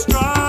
strong